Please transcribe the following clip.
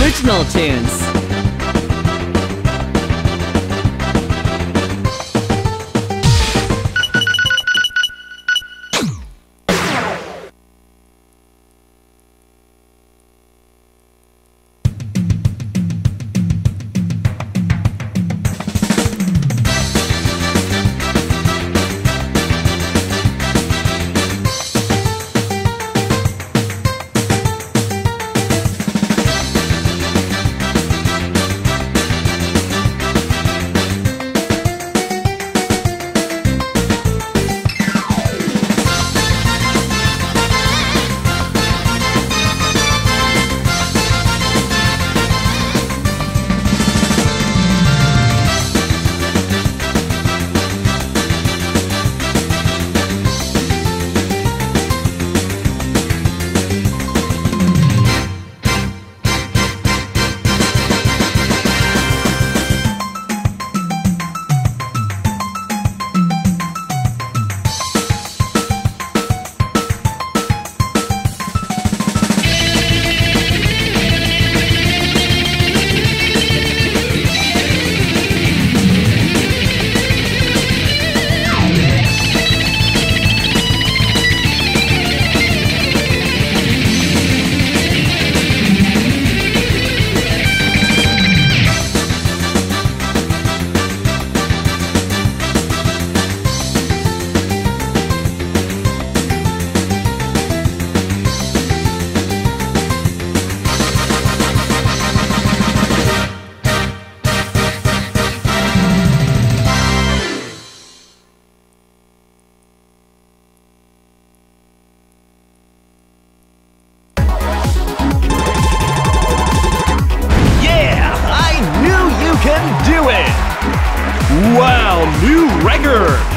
original tunes. Wow, new record!